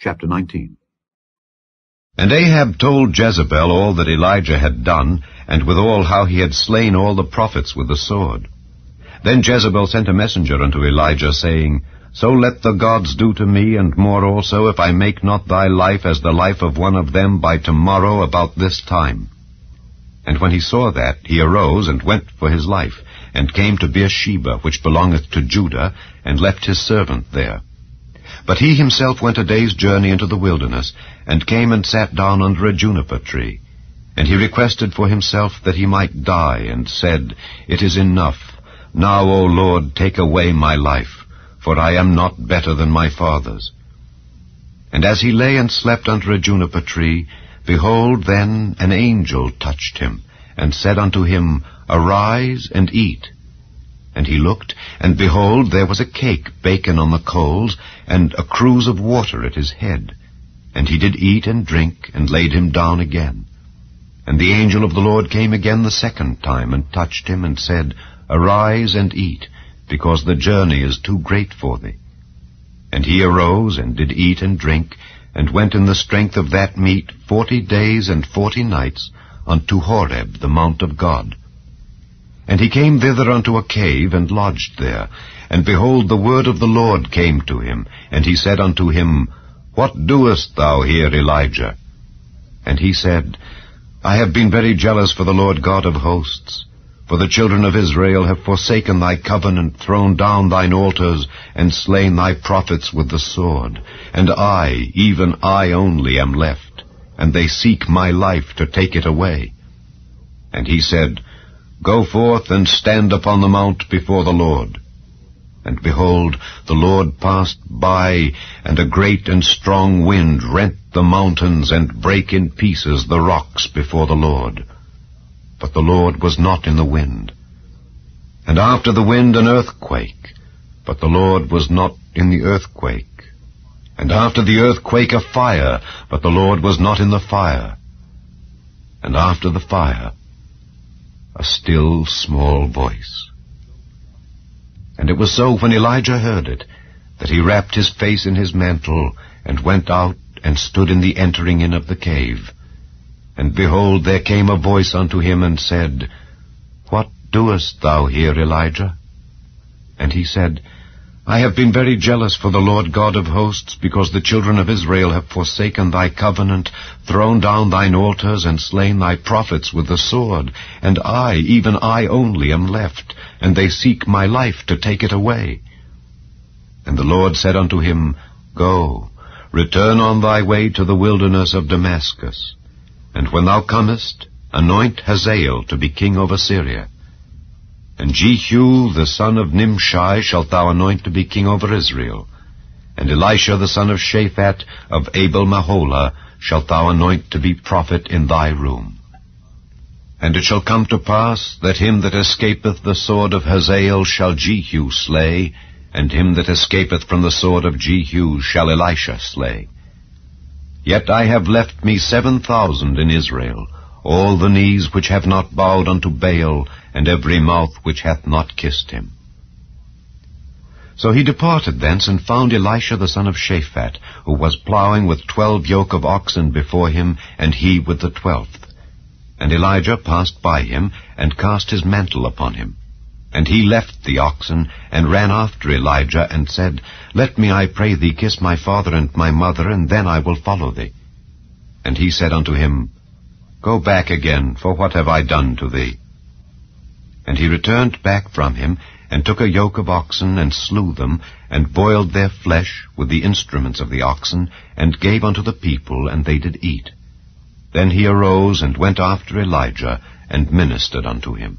Chapter 19 And Ahab told Jezebel all that Elijah had done, and withal how he had slain all the prophets with the sword. Then Jezebel sent a messenger unto Elijah, saying, So let the gods do to me, and more also, if I make not thy life as the life of one of them by tomorrow about this time. And when he saw that, he arose and went for his life, and came to Beersheba, which belongeth to Judah, and left his servant there. But he himself went a day's journey into the wilderness, and came and sat down under a juniper tree. And he requested for himself that he might die, and said, It is enough. Now, O Lord, take away my life, for I am not better than my fathers. And as he lay and slept under a juniper tree, behold, then an angel touched him, and said unto him, Arise and eat. And he looked, and behold, there was a cake baken on the coals, and a cruse of water at his head. And he did eat and drink, and laid him down again. And the angel of the Lord came again the second time, and touched him, and said, Arise and eat, because the journey is too great for thee. And he arose, and did eat and drink, and went in the strength of that meat forty days and forty nights unto Horeb, the mount of God. And he came thither unto a cave, and lodged there. And behold, the word of the Lord came to him, and he said unto him, What doest thou here, Elijah? And he said, I have been very jealous for the Lord God of hosts. For the children of Israel have forsaken thy covenant, thrown down thine altars, and slain thy prophets with the sword. And I, even I only, am left, and they seek my life to take it away. And he said, Go forth and stand upon the mount before the Lord. And behold, the Lord passed by, and a great and strong wind rent the mountains and brake in pieces the rocks before the Lord. But the Lord was not in the wind. And after the wind an earthquake, but the Lord was not in the earthquake. And after the earthquake a fire, but the Lord was not in the fire. And after the fire a still small voice. And it was so when Elijah heard it, that he wrapped his face in his mantle, and went out, and stood in the entering in of the cave. And behold, there came a voice unto him, and said, What doest thou here, Elijah? And he said, I have been very jealous for the Lord God of hosts, because the children of Israel have forsaken thy covenant, thrown down thine altars, and slain thy prophets with the sword. And I, even I only, am left, and they seek my life to take it away. And the Lord said unto him, Go, return on thy way to the wilderness of Damascus. And when thou comest, anoint Hazael to be king over Syria. And Jehu the son of Nimshi shalt thou anoint to be king over Israel. And Elisha the son of Shaphat of Abel Meholah shalt thou anoint to be prophet in thy room. And it shall come to pass that him that escapeth the sword of Hazael shall Jehu slay, and him that escapeth from the sword of Jehu shall Elisha slay. Yet I have left me seven thousand in Israel, all the knees which have not bowed unto Baal, and every mouth which hath not kissed him. So he departed thence, and found Elisha the son of Shaphat, who was plowing with twelve yoke of oxen before him, and he with the twelfth. And Elijah passed by him, and cast his mantle upon him. And he left the oxen, and ran after Elijah, and said, Let me, I pray thee, kiss my father and my mother, and then I will follow thee. And he said unto him, Go back again, for what have I done to thee? And he returned back from him, and took a yoke of oxen, and slew them, and boiled their flesh with the instruments of the oxen, and gave unto the people, and they did eat. Then he arose and went after Elijah, and ministered unto him.